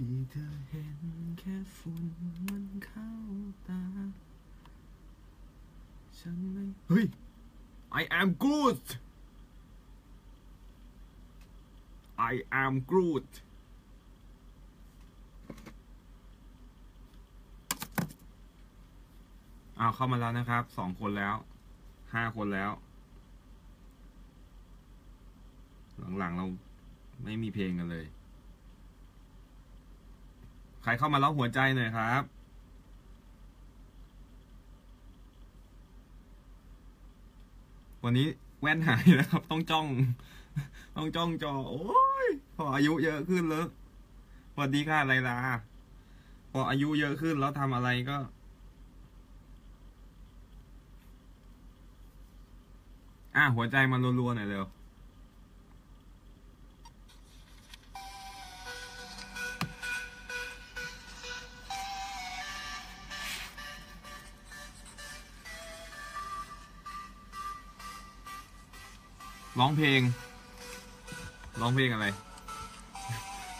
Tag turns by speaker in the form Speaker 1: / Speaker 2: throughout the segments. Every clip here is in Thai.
Speaker 1: ที่เธอเห็นแค่ฝุ่นมันเข้าตา ฉันไม่ เฮ้ย I am Groot I am Groot อ้าเข้ามาแล้วนะครับ สองคนแล้ว ห้าคนแล้ว หลังๆเราไม่มีเพลงกันเลย รเข้ามาแล้วหัวใจหน่อยครับ วันนี้แว่นหายแล้วครับ ต้องจ้อง ต้องจ้องจอ โอ้ย พออายุเยอะขึ้นแล้วสวัสดีค่ะไรลาพออายุเยอะขึ้นแล้วทำอะไรก็อะหัวใจมันรัวๆหน่อยเร็ว ร้องเพลง ร้องเพลงอะไร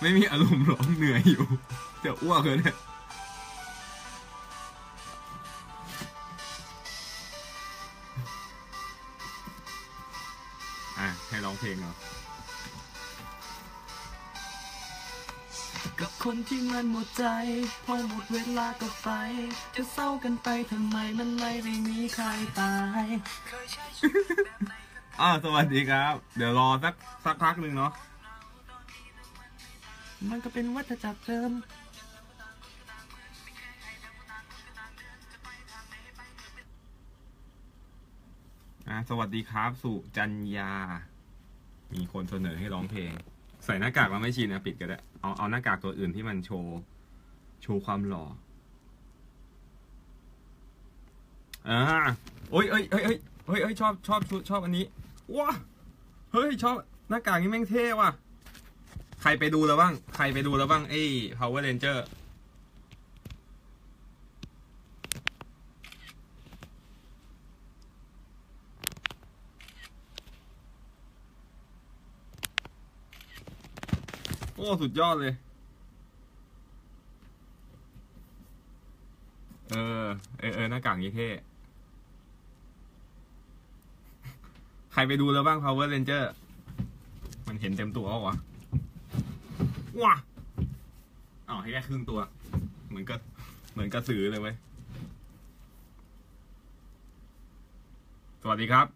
Speaker 1: ไม่มีอารมณ์ร้องเหนื่อยอยู่จะอ้วกเลยเนี่ยอะให้ร้องเพลงเหรอ
Speaker 2: กับคนที่มันหมดใจ พอหมดเวลาก็ไป จะเศร้ากันไปทำไมมันไม่ได้มีใครตาย
Speaker 1: อ่าสวัสดีครับ เดี๋ยวรอสักสักพักหนึ่งเนาะ
Speaker 2: มันก็เป็นวัฏจักรเดิม
Speaker 1: อ่าสวัสดีครับ สุจัญญา มีคนเสนอให้ร้องเพลง ใส่หน้ากากมาไม่ชินนะปิดก็ได้ เอาเอาหน้ากากตัวอื่นที่มันโชว์ โชว์ความหล่ออ่าโอ้ยเอ้ยเอ้ยเอ้ยเฮ้ยเอ้ยชอบชอบชอบอันนี้ ว้าเฮ้ยชอบหน้ากากนี้แม่งเท่ว่ะ ใครไปดูแล้วบ้าง ใครไปดูแล้วบ้างไอ้ Power Ranger โอ้ สุดยอดเลย เออ เออเออหน้ากากนี้เท่ ใค รไปดูแล้วบ้าง Power Ranger มันเห็นเต็มตัววะว้าอ๋อให้แค่ครึ่งตัว เหมือนก็เหมือนกระสือเลยเว้ย สวัสดีครับ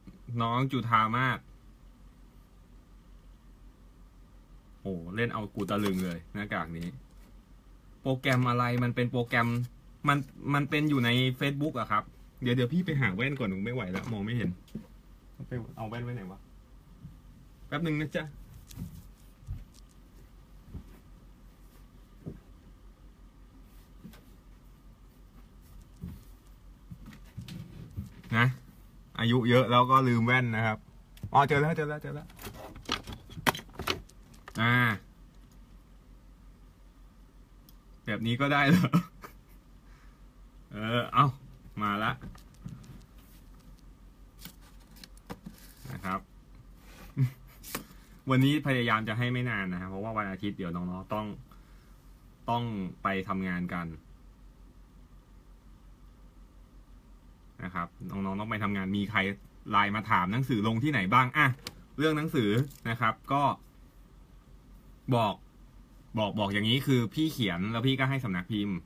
Speaker 1: น้องจุธามาศโอ้เล่นเอากูตะลึงเลยหน้ากากนี้ โปรแกรมอะไรมันเป็นโปรแกรมมันมันเป็นอยู่ใน Facebook อะครับ เดี๋ยวเดี๋ยวพี่ไปหาแว่นก่อนหนูไม่ไหวแล้ว มองไม่เห็น ไปเอาแว่นไว้ไหนวะ แป๊บหนึ่งนะจ๊ะ นะ อายุเยอะแล้วก็ลืมแว่นนะครับ อ๋อเจอแล้วเจอแล้วเจอแล้ว อ่า แบบนี้ก็ได้เหรอ เออ เอามาละ นะครับ วันนี้พยายามจะให้ไม่นานนะครับเพราะว่าวันอาทิตย์เดี๋ยวน้องๆต้องต้องไปทำงานกันนะครับน้องๆต้องไปทำงานมีใครไลน์มาถามหนังสือลงที่ไหนบ้างอะเรื่องหนังสือนะครับ ก็ บอก บอกบอกอย่างนี้คือพี่เขียนแล้วพี่ก็ให้สำนักพิมพ์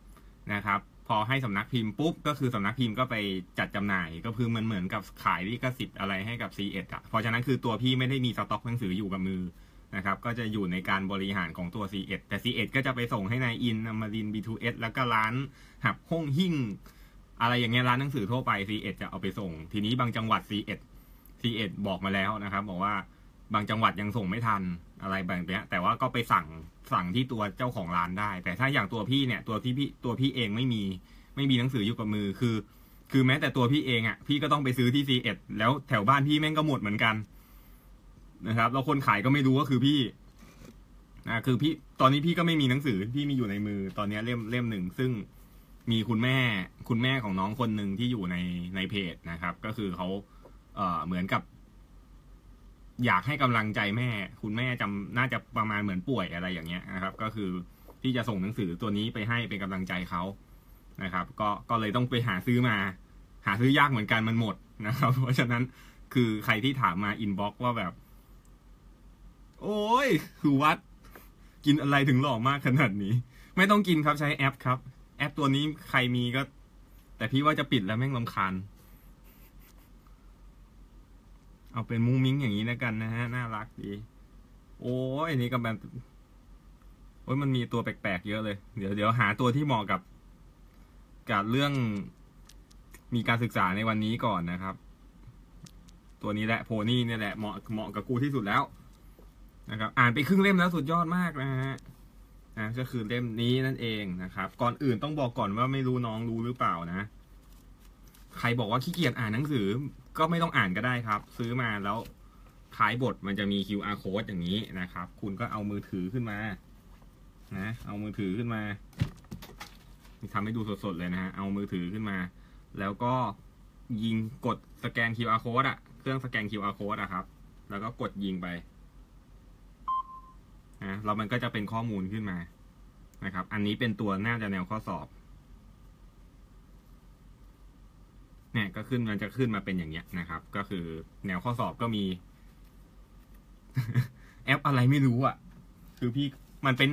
Speaker 1: นะครับ พอให้สำนักพิมพ์ปุ๊บก็คือสำนักพิมพ์ก็ไปจัดจำหน่าย ก็คือมันเหมือนกับขายลิขสิทธิ์อะไรให้กับ c ีเอ็ดอะเพราะฉะนั้นคือตัวพี่ไม่ได้มีสต็อกหนังสืออยู่กับมือนะครับก็จะอยู่ในการบริหารของตัว c ีเอ็ดแต่ c ีเอ็ดก็จะไปส่งให้นายอินอมริน B2S แล้วก็ร้านหับห้องหิ่งอะไรอย่างเงี้ยร้านหนังสือทั่วไป c ีเอ็ดจะเอาไปส่ง ทีนี้บางจังหวัด c ีเอ็ด c ีเอ็ดบอกมาแล้วนะครับ บอกว่า บางจังหวัดยังส่งไม่ทันอะไรแบบเนี้ย แต่ว่าก็ไปสั่งสั่งที่ตัวเจ้าของร้านได้ แต่ถ้าอย่างตัวพี่เนี่ยตัวที่พี่ตัวพี่เองไม่มีไม่มีหนังสืออยู่กับมือคือ คือแม้แต่ตัวพี่เองอะ่ะพี่ก็ต้องไปซื้อที่ c ีเอ็ดแล้วแถวบ้านพี่แม่งก็หมดเหมือนกันนะครับแล้วคนขายก็ไม่รู้ว่าคือพี่นะคือพี่ตอนนี้พี่ก็ไม่มีหนังสือพี่มีอยู่ในมือตอนนี้เล่มเล่มหนึ่งซึ่งมีคุณแม่คุณแม่ของน้องคนหนึ่งที่อยู่ในในเพจนะครับ ก็คือเขาเอ่อเหมือนกับ อยากให้กำลังใจแม่ คุณแม่จำน่าจะประมาณเหมือนป่วยอะไรอย่างเงี้ยนะครับ ก็คือที่จะส่งหนังสือตัวนี้ไปให้เป็นกำลังใจเขานะครับ ก็ก็เลยต้องไปหาซื้อมา หาซื้อยากเหมือนกันมันหมดนะครับ เพราะฉะนั้นคือใครที่ถามมาอินบ็อกว่าแบบ โอ้ยคือวัด กินอะไรถึงหล่อมากขนาดนี้ ไม่ต้องกินครับใช้แอปครับ แอปตัวนี้ใครมีก็ แต่พี่ว่าจะปิดแล้วแม่งลำคาญ เอาเป็นมุ้งมิ้งอย่างนี้นะกันนะฮะ น่ารักดี โอ้ยอันนี้ก็แบบโอ้ยมันมีตัวแปลกๆเยอะเลย เดี๋ยวเดี๋ยวหาตัวที่เหมาะกับ กับเรื่องมีการศึกษาในวันนี้ก่อนนะครับ ตัวนี้แหละโพนี่เนี่ยแหละเหมาะเหมาะกับกูที่สุดแล้ว นะครับ อ่านไปครึ่งเล่มแล้วสุดยอดมากนะฮะนะก็คือเล่มนี้นั่นเองนะครับ ก่อนอื่นต้องบอกก่อนว่าไม่รู้น้องรู้หรือเปล่านะ ใครบอกว่าขี้เกียจอ่านหนังสือ ก็ไม่ต้องอ่านก็ได้ครับ ซื้อมาแล้วท้ายบทมันจะมี QR code อย่างนี้นะครับ คุณก็เอามือถือขึ้นมา นะ เอามือถือขึ้นมาทำให้ดูสดๆเลยนะฮะ เอามือถือขึ้นมา แล้วก็ยิงกดสแกน QR code อะเครื่องสแกน QR code อะครับ แล้วก็กดยิงไปนะแล้วมันก็จะเป็นข้อมูลขึ้นมานะครับ อันนี้เป็นตัวน่าจะแนวข้อสอบ เนี่ยก็ขึ้นมันจะขึ้นมาเป็นอย่างเงี้ยนะครับ ก็คือแนวข้อสอบก็มี แอปอะไรไม่รู้อะ คือพี่มันเป็น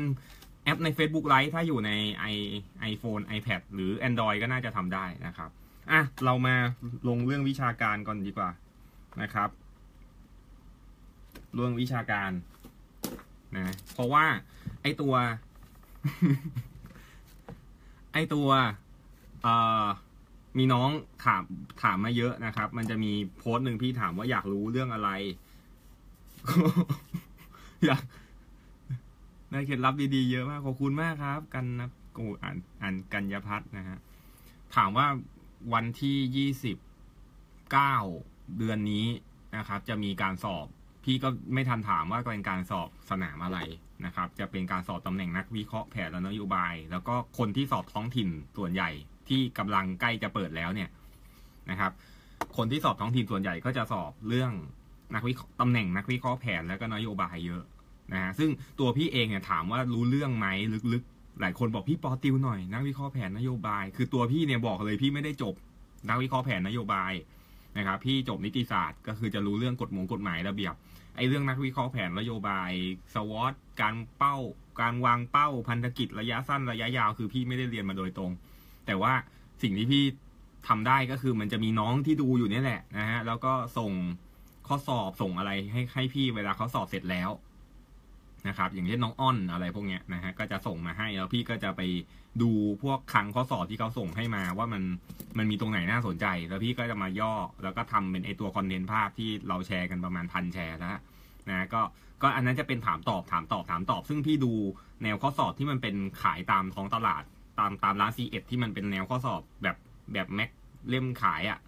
Speaker 1: แอปใน Facebook Lite ถ้าอยู่ใน i iPhone iPad หรือ Android ก็น่าจะทำได้นะครับ อะ เรามาลงเรื่องวิชาการก่อนดีกว่านะครับ เรื่องวิชาการนะ เพราะว่าไอตัว ไอตัว เอ่อ มีน้องถามถามมาเยอะนะครับ มันจะมีโพสต์หนึ่งพี่ถามว่าอยากรู้เรื่องอะไร อยากได้เคล็ดลับดีๆเยอะมากขอบคุณมากครับ กันนะกูอ่านอ่านกัญญาพัฒน์นะฮะถามว่าวันที่ยี่สิบเก้าเดือนนี้นะครับ จะมีการสอบ พี่ก็ไม่ทันถามว่าเป็นการสอบสนามอะไรนะครับ จะเป็นการสอบตำแหน่งนักวิเคราะห์แผนและนโยบาย แล้วก็คนที่สอบท้องถิ่นส่วนใหญ่ ที่กำลังใกล้จะเปิดแล้วเนี่ยนะครับ คนที่สอบท้องถิ่นส่วนใหญ่ก็จะสอบเรื่องนักวิเคราะห์ตำแหน่งนักวิเคราะห์แผนและก็นโยบายเยอะนะฮะซึ่งตัวพี่เองเนี่ยถามว่ารู้เรื่องไหมลึกๆ หลายคนบอกพี่ปอติวหน่อยนักวิเคราะห์แผนนโยบาย คือตัวพี่เนี่ยบอกเลยพี่ไม่ได้จบนักวิเคราะห์แผนนโยบายนะครับพี่จบนิติศาสตร์ก็คือจะรู้เรื่องกฎหมงกฎหมายระเบียบไอ้เรื่องนักวิเคราะห์แผนนโยบายสวอตการเป้า การวางเป้าพันธกิจระยะสั้นระยะยาว คือพี่ไม่ได้เรียนมาโดยตรง แต่ว่าสิ่งที่พี่ทำได้ก็คือมันจะมีน้องที่ดูอยู่นี่แหละนะฮะแล้วก็ส่งข้อสอบส่งอะไรให้ให้พี่เวลาเขาสอบเสร็จแล้วนะครับ อย่างเช่นน้องอ้อนอะไรพวกเนี้ยนะฮะก็จะส่งมาให้แล้วพี่ก็จะไปดูพวกคลังข้อสอบที่เขาส่งให้มาว่ามันมันมีตรงไหนน่าสนใจ แล้วพี่ก็จะมาย่อแล้วก็ทำเป็นไอตัวคอนเทนต์ภาพที่เราแชร์กันประมาณพันแชร์แล้วนะก็ก็อันนั้นจะเป็นถามตอบถามตอบถามตอบ ซึ่งพี่ดูแนวข้อสอบที่มันเป็นขายตามท้องตลาด ตามตามร้านซีเอ็ดที่มันเป็นแนวข้อสอบแบบแบบแม็กเล่มขายอะ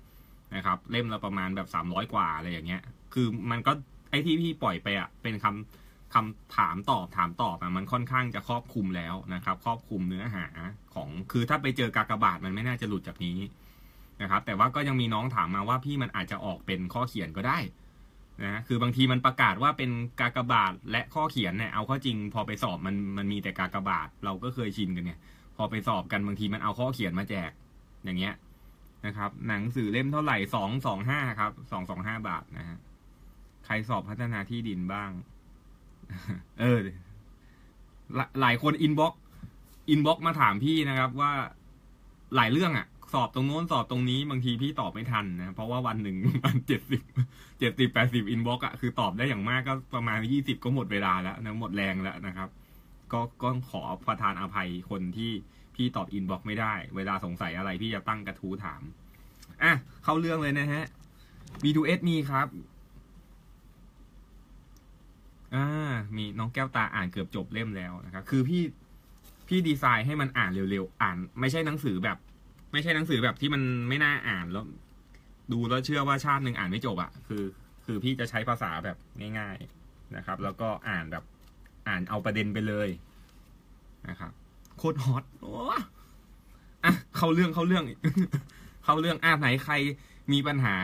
Speaker 1: นะครับ เล่มละประมาณแบบสามร้อยกว่าอะไรอย่างเงี้ย คือมันก็ไอที่พี่ปล่อยไปอะเป็นคำคำถามตอบถามตอบอะมันค่อนข้างจะครอบคลุมแล้วนะครับ ครอบคลุมเนื้อหาของคือถ้าไปเจอกากบาทมันไม่น่าจะหลุดจากนี้นะครับ แต่ว่าก็ยังมีน้องถามมาว่าพี่มันอาจจะออกเป็นข้อเขียนก็ได้นะคือบางทีมันประกาศว่าเป็นกากบาทและข้อเขียนเนี่ยเอาข้อจริงพอไปสอบมันมันมีแต่กากบาทเราก็เคยชินกันเนี่ย พอไปสอบกันบางทีมันเอาข้อเขียนมาแจกอย่างเงี้ยนะครับ หนังสือเล่มเท่าไหร่สองสองห้าครับสองสองห้าบาทนะฮะใครสอบพัฒนาที่ดินบ้าง เออหลหลายคน inbox inbox มาถามพี่นะครับ ว่าหลายเรื่องอะสอบตรงโน้นสอบตรงนี้บางทีพี่ตอบไม่ทันนะเพราะว่าวันหนึ่งมันเจ็ดสิบเจ็ดสิบแปดสิบอินบ็อกอะคือตอบได้อย่างมากก็ประมาณยี่สิบก็หมดเวลาแล้วนะหมดแรงแล้วนะครับ ก็ก็ขอประทานอภัยคนที่พี่ตอบอินบอกไม่ได้ เวลาสงสัยอะไรพี่จะตั้งกระทู้ถาม อะ เข้าเรื่องเลยนะฮะ B2S มีครับ อ่า มีน้องแก้วตาอ่านเกือบจบเล่มแล้วนะครับ คือพี่พี่ดีไซน์ให้มันอ่านเร็วๆ อ่าน ไม่ใช่หนังสือแบบ ไม่ใช่หนังสือแบบที่มันไม่น่าอ่านแล้ว ดูแล้วเชื่อว่าชาติหนึ่งอ่านไม่จบอะคือ คือพี่จะใช้ภาษาแบบง่าย ๆนะครับ แล้วก็อ่านแบบ อ่านเอาประเด็นไปเลยนะครับโคตรฮอตโอ้อะเข้าเรื่องเข้าเรื่อง เข้าเรื่องอ่าไหนใครมีปัญหา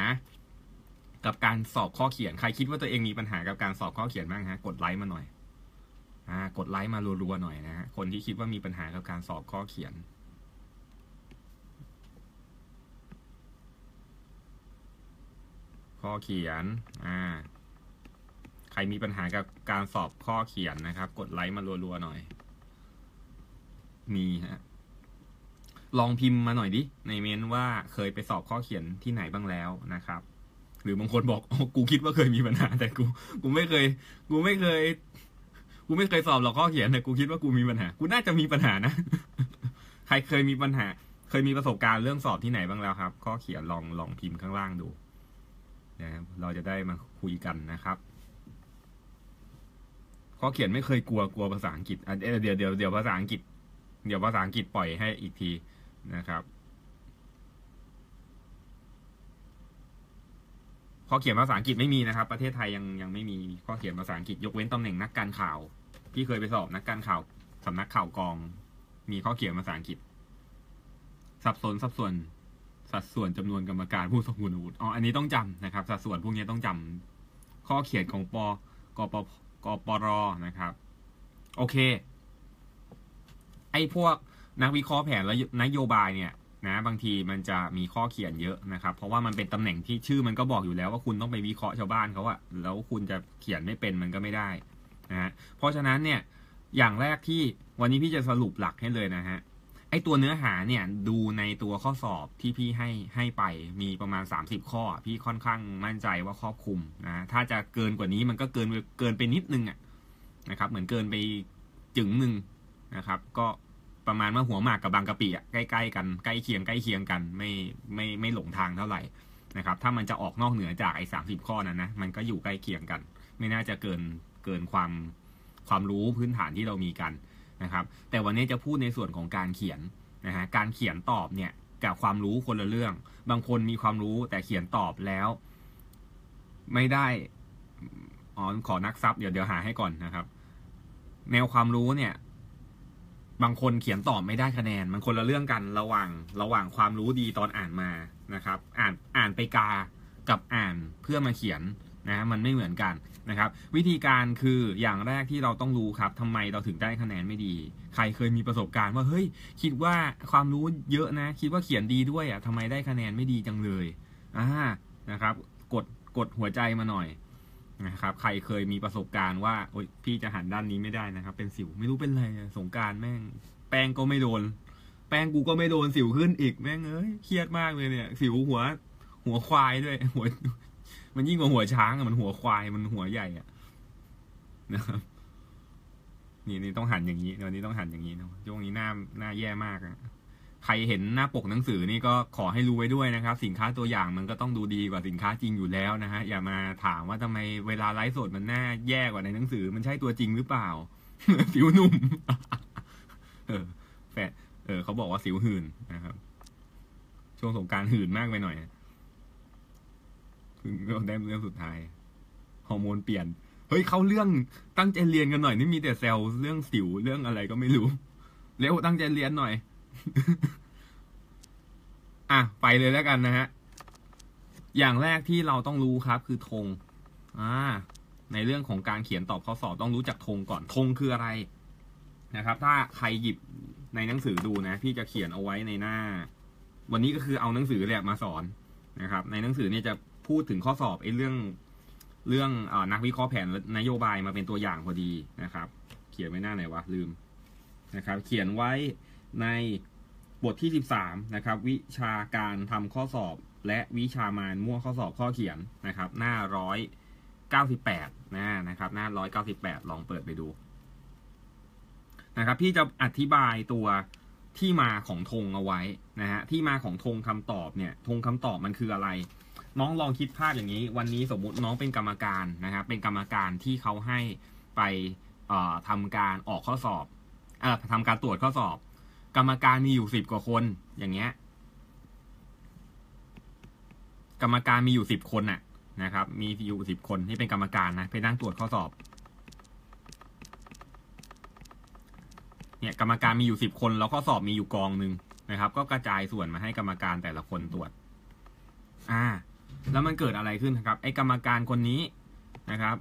Speaker 1: กับการสอบข้อเขียน ใครคิดว่าตัวเองมีปัญหากับการสอบข้อเขียนบ้างฮะ กดไลค์มาหน่อย อ่า กดไลค์มารัวๆหน่อยนะฮะคนที่คิดว่ามีปัญหากับการสอบข้อเขียนข้อเขียน อ่า รมีปัญหากับการสอบข้อเขียนนะครับ กดไลค์มารัวๆหน่อย มีฮะลองพิมพ์มาหน่อยดิในเมนว่าเคยไปสอบข้อเขียนที่ไหนบ้างแล้วนะครับ หรือบางคนบอกอกูคิดว่าเคยมีปัญหา แต่กู กูไม่เคย กูไม่เคย กูไม่เคยสอบหรอกข้อเขียนแต่กูคิดว่ากูมีปัญหา กูน่าจะมีปัญหานะ ใครเคยมีปัญหา เคยมีประสบการณ์เรื่องสอบที่ไหนบ้างแล้วครับ ข้อเขียนลองลองพิมพ์ข้างล่างดูนะครับเราจะได้มาคุยกันนะครับ ข้อเขียนไม่เคยกลัวกลัวภาษาอังกฤษเดี๋ยวเดี๋ยวเดี๋ยวภาษาอังกฤษ เดี๋ยวภาษาอังกฤษปล่อยให้อีกทีนะครับข้อเขียนภาษาอังกฤษไม่มีนะครับ ประเทศไทยยังยังไม่มีข้อเขียนภาษาอังกฤษยกเว้นตำแหน่งนักการข่าว ที่เคยไปสอบนักการข่าวสำนักข่าวกอง มีข้อเขียนภาษาอังกฤษ สับสนสับส่วนสัดส่วนจำนวนกรรมการผู้ทรงคุณวุฒิอ๋ออันนี้ต้องจำนะครับ สัดส่วนพวกนี้ต้องจำข้อเขียนของปกป กปรนะครับ โอเค ไอ้พวกนักวิเคราะห์แผนและนโยบายเนี่ยนะบางทีมันจะมีข้อเขียนเยอะนะครับ เพราะว่ามันเป็นตำแหน่งที่ชื่อมันก็บอกอยู่แล้วว่าคุณต้องไปวิเคราะห์ชาวบ้านเขาอะแล้วคุณจะเขียนไม่เป็นมันก็ไม่ได้นะฮะเพราะฉะนั้นเนี่ยอย่างแรกที่วันนี้พี่จะสรุปหลักให้เลยนะฮะ ไอตัวเนื้อหาเนี่ยดูในตัวข้อสอบที่พี่ให้ให้ไปมีประมาณ 30 ข้อ พี่ค่อนข้างมั่นใจว่าครอบคลุมนะถ้าจะเกินกว่านี้มันก็เกินเกินไปนิดนึงอะนะครับ เหมือนเกินไปจึงหนึ่งนะครับ ก็ประมาณว่าหัวหมากกับบางกะปิอะใกล้ๆกันใกล้เคียงใกล้เคียงกันไม่ไม่ไม่หลงทางเท่าไหร่นะครับ ถ้ามันจะออกนอกเหนือจากไอ้สามสิบข้อนั้นนะมันก็อยู่ใกล้เคียงกัน ไม่น่าจะเกินเกินความความรู้พื้นฐานที่เรามีกัน นะครับ แต่วันนี้จะพูดในส่วนของการเขียนนะฮะการเขียนตอบเนี่ยกับความรู้คนละเรื่อง บางคนมีความรู้แต่เขียนตอบแล้ว ไม่ได้อ๋อขอนักซับเดี๋ยวเดี๋ยวหาให้ก่อนนะครับ แนวความรู้เนี่ย บางคนเขียนตอบไม่ได้คะแนน มันคนละเรื่องกันระหว่างระหว่างความรู้ดีตอนอ่านมานะครับ อ่านอ่านไปกากับอ่านเพื่อมาเขียน นะมันไม่เหมือนกันนะครับ วิธีการคืออย่างแรกที่เราต้องรู้ครับทำไมเราถึงได้คะแนนไม่ดี ใครเคยมีประสบการณ์ว่าเฮ้ยคิดว่าความรู้เยอะนะ คิดว่าเขียนดีด้วยอะทำไมได้คะแนนไม่ดีจังเลยอ่านะครับ กดกดหัวใจมาหน่อยนะครับใครเคยมีประสบการณ์ว่าโอ๊ยพี่จะหันด้านนี้ไม่ได้นะครับ เป็นสิวไม่รู้เป็นไรสงการแม่ง แป้งก็ไม่โดน แป้งกูก็ไม่โดนสิวขึ้นอีกแม่งเอ้ยเครียดมากเลยเนี่ย สิวหัว หัวควายด้วย หัว มันยิ่งกว่าหัวช้างอะมันหัวควายมันหัวใหญ่อะนะครับนี่นี่ต้องหันอย่างนี้วันนี้ต้องหันอย่างนี้นะช่วงนี้หน้าหน้าแย่มากอะใครเห็นหน้าปกหนังสือนี่ก็ขอให้รู้ไว้ด้วยนะครับ สินค้าตัวอย่างมันก็ต้องดูดีกว่าสินค้าจริงอยู่แล้วนะฮะอย่ามาถามว่าทำไมเวลาไลฟ์สดมันหน้าแย่กว่าในหนังสือ มันใช่ตัวจริงหรือเปล่า สิวหนุ่มเออแฟเออเขาบอกว่าสิวหื่นนะครับ ช่วงสงกรารหื่นมากไปหน่อย คือก็ได้เรื่องสุดท้ายฮอร์โมนเปลี่ยน เฮ้ย เขาเรื่องตั้งใจเรียนกันหน่อย นี่มีแต่แซวเรื่องสิวเรื่องอะไรก็ไม่รู้ เร็วตั้งใจเรียนหน่อย อะ ไปเลยแล้วกันนะฮะ อย่างแรกที่เราต้องรู้ครับ คือธงอ่า ในเรื่องของการเขียนตอบข้อสอบต้องรู้จักธงก่อนธงคืออะไรนะครับ ถ้าใครหยิบในหนังสือดูนะ พี่จะเขียนเอาไว้ในหน้า วันนี้ก็คือเอาหนังสือแหละมาสอนนะครับ ในหนังสือเนี่ยจะ พูดถึงข้อสอบไอ้เรื่องเรื่องอนักวิเคราะห์แผนนโยบายมาเป็นตัวอย่างพอดีนะครับ เขียนไว้หน้าไหนวะลืมนะครับ เขียนไว้ในบทที่ 13 นะครับ วิชาการทำข้อสอบและวิชามานมั่วข้อสอบข้อเขียนนะครับ หน้าร้อยเก้าสิบแปดนะนะครับ หน้าร้อยเก้าสิบแปดลองเปิดไปดูนะครับ พี่จะอธิบายตัวที่มาของธงเอาไว้นะฮะที่มาของธงคำตอบเนี่ยธงคำตอบมันคืออะไร น้องลองคิดภาพอย่างนี้ วันนี้สมมุติน้องเป็นกรรมการนะครับ เป็นกรรมการที่เขาให้ไปทำการออกข้อสอบอ่อทำการตรวจข้อสอบ กรรมการมีอยู่สิบกว่าคน อย่างเงี้ย กรรมการมีอยู่สิบคนน่ะนะครับ มีอยู่สิบคนที่เป็นกรรมการนะไปนั่งตรวจข้อสอบ เนี่ยกรรมการมีอยู่สิบคน แล้วข้อสอบมีอยู่กองหนึ่งนะครับ ก็กระจายส่วนมาให้กรรมการแต่ละคนตรวจ อ่า แล้วมันเกิดอะไรขึ้นครับ ไอ้กรรมการคนนี้นะครับ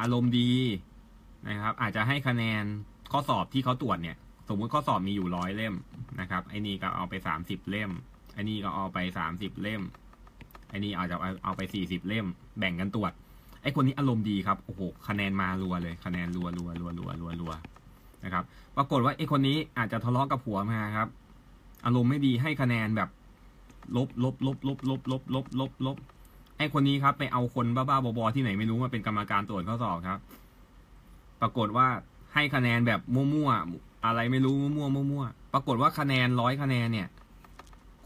Speaker 1: อารมณ์ดีนะครับ อาจจะให้คะแนนข้อสอบที่เขาตรวจเนี่ย สมมุติข้อสอบมีอยู่ร้อยเล่มนะครับ ไอ้นี่ก็เอาไปสามสิบเล่ม ไอ้นี่ก็เอาไปสามสิบเล่ม ไอ้นี่อาจจะเอาไปสี่สิบเล่ม แบ่งกันตรวจ ไอ้คนนี้อารมณ์ดีครับ โอ้โห คะแนนมารัวเลย คะแนนรัวรัวรัวรัวรัวรัวนะครับ ปรากฏว่าไอ้คนนี้อาจจะทะเลาะกับผัวมาครับ อารมณ์ไม่ดีให้คะแนนแบบ ลบลบลบลบลบลบลบลบลบไอ้คนนี้ครับ ไปเอาคนบ้าๆบอๆที่ไหนไม่รู้มาเป็นกรรมการตรวจข้อสอบครับ ปรากฏว่าให้คะแนนแบบมั่วๆอะไรไม่รู้มั่วๆมั่วๆปรากฏว่าคะแนนร้อยคะแนนเนี่ย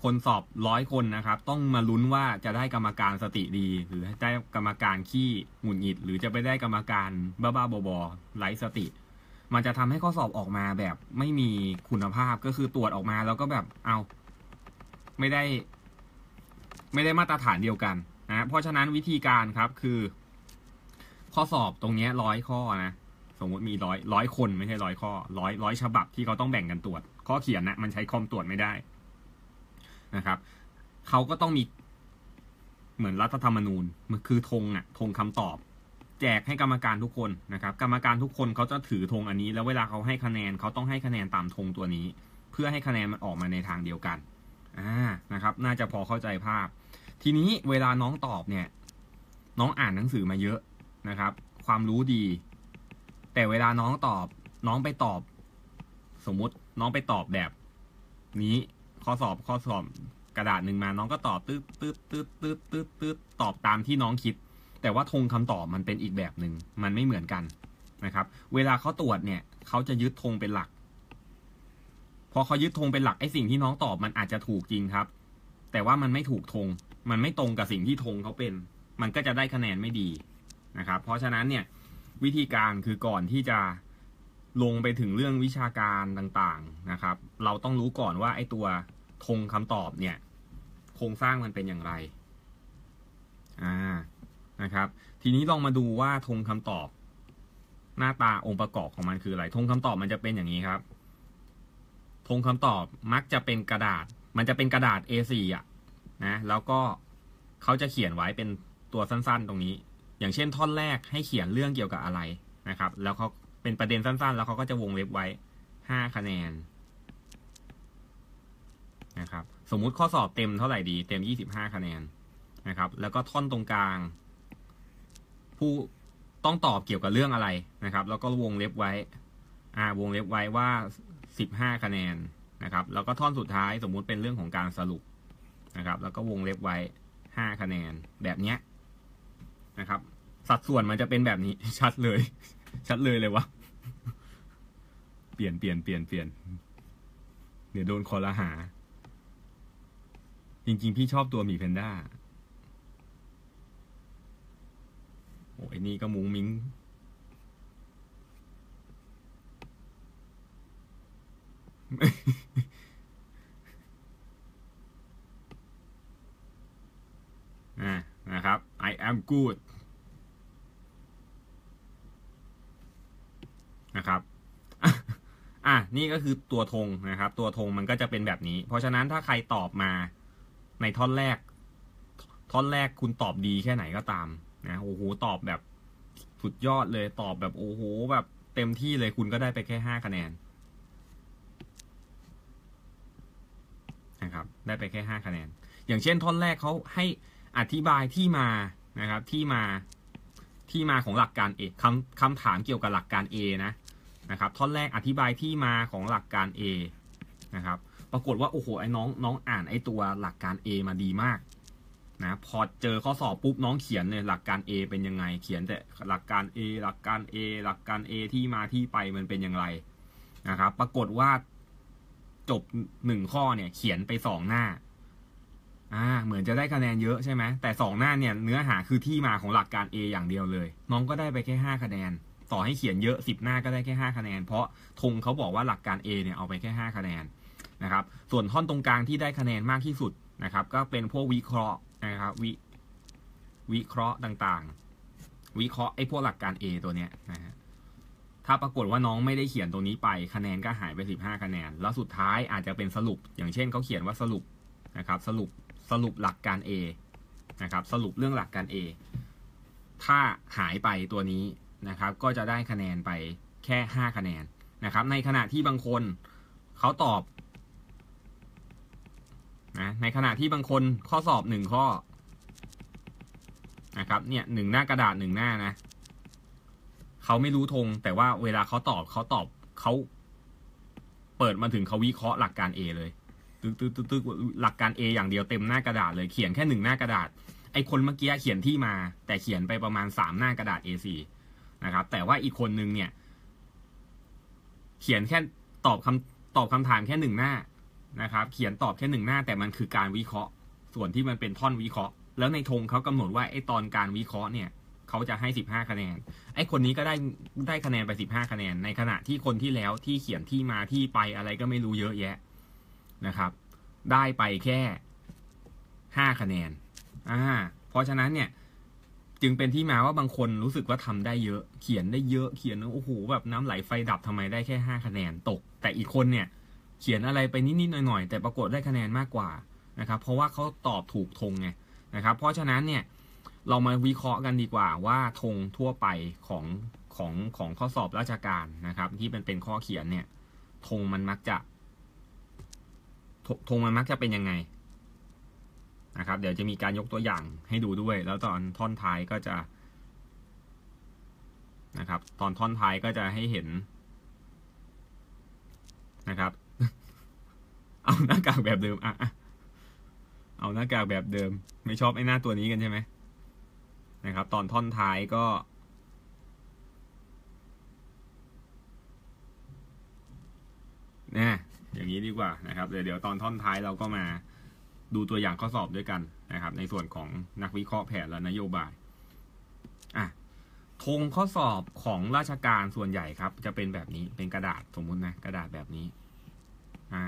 Speaker 1: คนสอบร้อยคนนะครับ ต้องมาลุ้นว่าจะได้กรรมการสติดี หรือได้กรรมการขี้หงุดหงิด หรือจะไปได้กรรมการบ้าๆบอๆไร้สติ มันจะทำให้ข้อสอบออกมาแบบไม่มีคุณภาพก็คือตรวจออกมาแล้วก็แบบเอา ไม่ได้ ไม่ได้มาตรฐานเดียวกันนะเพราะฉะนั้นวิธีการครับคือ ข้อสอบตรงนี้ร้อยข้อนะสมมติมีร้อยร้อยคนไม่ใช่ร้อยข้อร้อยร้อยฉบับที่เขาต้องแบ่งกันตรวจ ข้อเขียนนะมันใช้คอมตรวจไม่ได้นะครับเขาก็ต้องมีเหมือนรัฐธรรมนูญมันคือธงอะธงคำตอบ แจกให้กรรมการทุกคนนะครับ กรรมการทุกคนเขาจะถือธงอันนี้ แล้วเวลาเขาให้คะแนนเขาต้องให้คะแนนตามธงตัวนี้ เพื่อให้คะแนนมันออกมาในทางเดียวกัน อ่านะครับน่าจะพอเข้าใจภาพ ทีนี้เวลาน้องตอบเนี่ย น้องอ่านหนังสือมาเยอะนะครับ ความรู้ดี แต่เวลาน้องตอบ น้องไปตอบ สมมุติน้องไปตอบแบบ นี้ข้อสอบข้อสอบกระดาษหนึ่งมา น้องก็ตอบตืดตืดตืดตืดตืดตืดตอบตามที่น้องคิด แต่ว่าธงคำตอบมันเป็นอีกแบบหนึ่งมันไม่เหมือนกันนะครับ เวลาเขาตรวจเนี่ยเขาจะยึดธงเป็นหลัก พอเขายึดธงเป็นหลักไอ้สิ่งที่น้องตอบมันอาจจะถูกจริงครับ แต่ว่ามันไม่ถูกธงมันไม่ตรงกับสิ่งที่ธงเขาเป็น มันก็จะได้คะแนนไม่ดีนะครับ เพราะฉะนั้นเนี่ยวิธีการคือก่อนที่จะลงไปถึงเรื่องวิชาการต่างๆนะครับ เราต้องรู้ก่อนว่าไอ้ตัวธงคำตอบเนี่ยโครงสร้างมันเป็นอย่างไรอ่านะครับ ทีนี้ลองมาดูว่าธงคำตอบ หน้าตาองค์ประกอบของมันคืออะไรธงคำตอบมันจะเป็นอย่างนี้ครับ งคำตอบมักจะเป็นกระดาษ มันจะเป็นกระดาษ A4 อะนะแล้วก็เขาจะเขียนไว้เป็นตัวสั้นๆ ตรงนี้ อย่างเช่นท่อนแรกให้เขียนเรื่องเกี่ยวกับอะไรนะครับ แล้วเขาเป็นประเด็นสั้นๆ แล้วเขาก็จะวงเล็บไว้ห้าคะแนนนะครับสมมุติข้อสอบเต็มเท่าไหร่ดี เต็มยี่สิบห้าคะแนนนะครับ แล้วก็ท่อนตรงกลาง ผู้ต้องตอบเกี่ยวกับเรื่องอะไรนะครับ แล้วก็วงเล็บไว้ อ่าวงเล็บไว้ว่า สิบห้าคะแนนนะครับ แล้วก็ท่อนสุดท้ายสมมุติเป็นเรื่องของการสรุปนะครับ แล้วก็วงเล็บไว้ห้าคะแนนแบบเนี้ยนะครับ สัดส่วนมันจะเป็นแบบนี้ชัดเลย ชัดเลยเลยวะเปลี่ยนเปลี่ยนเปลี่ยนเปลี่ยนเดี๋ยวโดนคอละหา จริง ๆ พี่ชอบตัวหมีแพนด้าโอ้ยนี่ก็มุ้งมิ้ง อ่า นะครับ I am good นะครับอะนี่ก็คือตัวธงนะครับ ตัวธงมันก็จะเป็นแบบนี้ เพราะฉะนั้นถ้าใครตอบมาในท่อนแรก ท่อนแรกคุณตอบดีแค่ไหนก็ตามนะโอ้โหตอบแบบสุดยอดเลยตอบแบบโอ้โหแบบเต็มที่เลยคุณก็ได้ไปแค่ห้าคะแนน นะครับได้ไปแค่ห้าคะแนน อย่างเช่นท่อนแรกเขาให้อธิบายที่มานะครับที่มาที่มาของหลักการ A คำคำถามเกี่ยวกับหลักการ A นะนะครับท่อนแรกอธิบายที่มาของหลักการ A นะครับปรากฏว่าโอ้โหไอ้น้องน้องอ่านไอ้ตัวหลักการ A มาดีมากนะพอเจอข้อสอบปุ๊บน้องเขียนเลยหลักการ A เป็นยังไง เขียนแต่หลักการ A หลักการ A หลักการ A ที่มาที่ไปมันเป็นอย่างไรนะครับปรากฏว่า จบหนึ่งข้อเนี่ย เขียนไปสองหน้า อ่า เหมือนจะได้คะแนนเยอะใช่ไหมแต่สองหน้าเนี่ยเนื้อหาคือที่มาของหลักการ A อย่างเดียวเลย น้องก็ได้ไปแค่ห้าคะแนน ต่อให้เขียนเยอะสิบหน้าก็ได้แค่ห้าคะแนน เพราะธงเขาบอกว่าหลักการ A เนี่ยเอาไปแค่ห้าคะแนนนะครับ ส่วนท่อนตรงกลางที่ได้คะแนนมากที่สุดนะครับ ก็เป็นพวกวิเคราะห์นะครับวิวิเคราะห์ต่างๆ วิเคราะห์ไอ้พวกหลักการ A ตัวเนี้ยนะฮะ ถ้าปรากฏว่าน้องไม่ได้เขียนตรงนี้ไปคะแนนก็หายไปสิบห้าคะแนน แล้วสุดท้ายอาจจะเป็นสรุป อย่างเช่นเขาเขียนว่าสรุปนะครับสรุปสรุปหลักการ A นะครับสรุปเรื่องหลักการ A ถ้าหายไปตัวนี้นะครับก็จะได้คะแนนไปแค่ห้าคะแนนนะครับในขณะที่บางคนเขาตอบนะในขณะที่บางคนข้อสอบหนึ่งข้อนะครับเนี่ยหนึ่งหน้ากระดาษหนึ่งหน้านะ เขาไม่รู้ธงแต่ว่าเวลาเขาตอบเขาตอบเขาเปิดมาถึงเขาวิเคราะห์หลักการ A เลยตึกตึกตึกตึกหลักการ A อย่างเดียวเต็มหน้ากระดาษเลยเขียนแค่หนึ่งหน้ากระดาษ ไอคนเมื่อกี้เขียนที่มา แต่เขียนไปประมาณสามหน้ากระดาษ A4 นะครับ แต่ว่าอีกคนนึงเนี่ย เขียนแค่ตอบคำตอบคำถามแค่หนึ่งหน้านะครับ เขียนตอบแค่หนึ่งหน้า แต่มันคือการวิเคราะห์ ส่วนที่มันเป็นท่อนวิเคราะห์ แล้วในธงเขากำหนดว่าไอตอนการวิเคราะห์เนี่ย เขาจะให้สิบห้าคะแนน ไอ้คนนี้ก็ได้ได้คะแนนไปสิบห้าคะแนน ในขณะที่คนที่แล้วที่เขียนที่มาที่ไปอะไรก็ไม่รู้เยอะแยะนะครับ ได้ไปแค่ห้าคะแนนอ่าเพราะฉะนั้นเนี่ยจึงเป็นที่มาว่าบางคนรู้สึกว่าทำได้เยอะ เขียนได้เยอะ เขียนโอ้โหแบบน้ำไหลไฟดับทำไมได้แค่ห้าคะแนนตก แต่อีกคนเนี่ยเขียนอะไรไปนิดๆหน่อยๆ แต่ปรากฏได้คะแนนมากกว่านะครับ เพราะว่าเขาตอบถูกธงไงนะครับ เพราะฉะนั้นเนี่ย เรามาวิเคราะห์กันดีกว่าว่าธงทั่วไปของของของข้อสอบราชการนะครับ ที่เป็นเป็นข้อเขียนเนี่ยธงมันมักจะธธงมันมักจะเป็นยังไงนะครับ เดี๋ยวจะมีการยกตัวอย่างให้ดูด้วย แล้วตอนท่อนท้ายก็จะนะครับ ตอนท่อนท้ายก็จะให้เห็นนะครับ เอาหน้ากากแบบเดิมอะเอาหน้ากากแบบเดิม ไม่ชอบไอ้หน้าตัวนี้กันใช่ไหม นะครับ ตอนท่อนท้ายก็ นะอย่างนี้ดีกว่านะครับเดี๋ยวเดี๋ยวตอนท่อนท้ายเราก็มาดูตัวอย่างข้อสอบด้วยกันนะครับ ในส่วนของนักวิเคราะห์แผนและนโยบายอะธงข้อสอบของราชการส่วนใหญ่ครับ จะเป็นแบบนี้เป็นกระดาษสมมุตินะ กระดาษแบบนี้ อ่า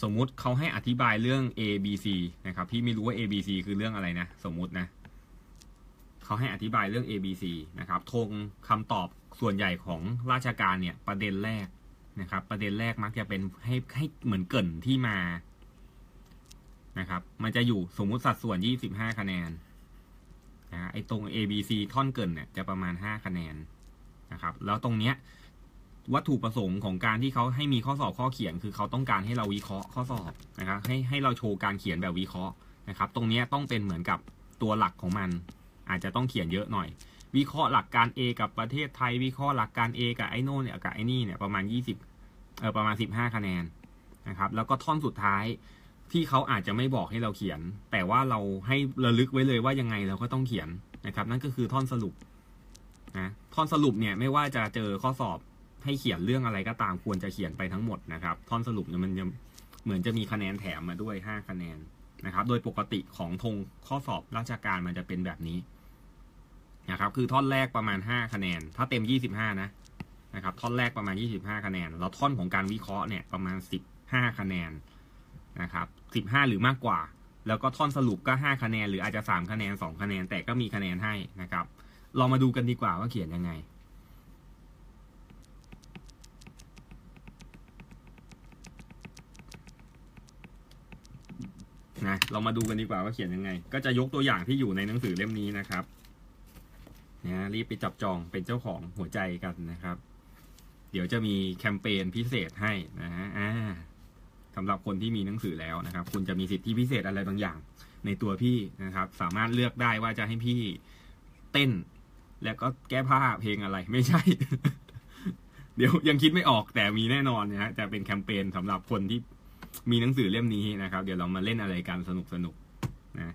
Speaker 1: สมมุติเขาให้อธิบายเรื่อง A B C นะครับ พี่ไม่รู้ว่า A B C คือเรื่องอะไรนะ สมมุตินะเขาให้อธิบายเรื่อง A B C นะครับธงคำตอบส่วนใหญ่ของราชการเนี่ยประเด็นแรกนะครับ ประเด็นแรกมักจะเป็นให้ให้เหมือนเกินที่มานะครับ มันจะอยู่สมมุติสัดส่วน 25 คะแนนนะไอ้ตรง A B C ท่อนเกินเนี่ยจะประมาณ 5 คะแนนนะครับ แล้วตรงเนี้ย วัตถุประสงค์ของการที่เขาให้มีข้อสอบข้อเขียน คือเขาต้องการให้เราวิเคราะห์ข้อสอบนะครับให้ให้เราโชว์การเขียนแบบวิเคราะห์นะครับ ตรงนี้ต้องเป็นเหมือนกับตัวหลักของมัน อาจจะต้องเขียนเยอะหน่อย วิเคราะห์หลักการ A กับประเทศไทย วิเคราะห์หลักการ A กับไอโน่เนี่ยกับไอนี่เนี่ยประมาณ 20เออประมาณ 15 คะแนนนะครับ แล้วก็ท่อนสุดท้ายที่เขาอาจจะไม่บอกให้เราเขียน แต่ว่าเราให้ระลึกไว้เลยว่ายังไงเราก็ต้องเขียนนะครับ นั่นก็คือท่อนสรุปนะท่อนสรุปเนี่ยไม่ว่าจะเจอข้อสอบ ให้เขียนเรื่องอะไรก็ตามควรจะเขียนไปทั้งหมดนะครับ ท่อนสรุปเนี่ยมันจะเหมือนจะมีคะแนนแถมมาด้วย 5 คะแนนนะครับ โดยปกติของธงข้อสอบราชการมันจะเป็นแบบนี้นะครับ คือท่อนแรกประมาณ 5 คะแนน ถ้าเต็ม 25 นะนะครับ ท่อนแรกประมาณ 25 คะแนน แล้วท่อนของการวิเคราะห์เนี่ยประมาณ 15 คะแนนนะครับ 15 หรือมากกว่า แล้วก็ท่อนสรุปก็ 5 คะแนน หรืออาจจะ 3 คะแนน 2 คะแนน แต่ก็มีคะแนนให้นะครับ เรามาดูกันดีกว่าว่าเขียนยังไง นะเรามาดูกันดีกว่าว่าเขียนยังไง ก็จะยกตัวอย่างที่อยู่ในหนังสือเล่มนี้นะครับนะรีบไปจับจองเป็นเจ้าของหัวใจกันนะครับ เดี๋ยวจะมีแคมเปญพิเศษให้นะฮะสำหรับคนที่มีหนังสือแล้วนะครับ คุณจะมีสิทธิพิเศษอะไรบางอย่าง ในตัวพี่นะครับ สามารถเลือกได้ว่าจะให้พี่เต้น แล้วก็แก้ผ้าเพลงอะไรไม่ใช่ เดี๋ยวยังคิดไม่ออกแต่มีแน่นอนนะฮะจะเป็นแคมเปญสำหรับคนที่ มีหนังสือเล่มนี้นะครับ เดี๋ยวเรามาเล่นอะไรกันสนุกสนุกนะ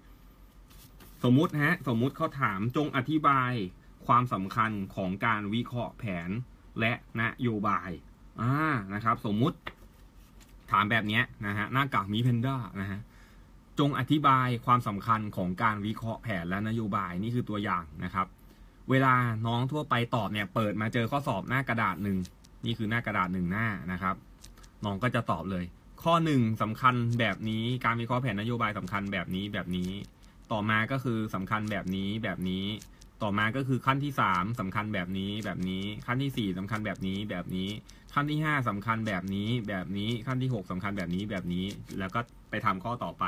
Speaker 1: สมมุติฮะ สมมุติเขาถามจงอธิบายความสำคัญของการวิเคราะห์แผนและนโยบายอ่านะครับ สมมุติถามแบบนี้นะฮะหน้ากากมีเพนด้านะฮะจงอธิบายความสำคัญของการวิเคราะห์แผนและนโยบายนี่คือตัวอย่างนะครับ เวลาน้องทั่วไปตอบเนี่ยเปิดมาเจอข้อสอบหน้ากระดาษหนึ่งนี่คือหน้ากระดาษหนึ่งหน้านะครับ น้องก็จะตอบเลย ข้อหนึ่งสำคัญแบบนี้การวิเคราะห์แผนนโยบายสำคัญแบบนี้แบบนี้ ต่อมาก็คือสำคัญแบบนี้แบบนี้ ต่อมาก็คือขั้นที่สามสำคัญแบบนี้แบบนี้ ขั้นที่สี่สำคัญแบบนี้แบบนี้ ขั้นที่ห้าสำคัญแบบนี้แบบนี้ขั้นที่หกสำคัญแบบนี้แบบนี้ แล้วก็ไปทำข้อต่อไป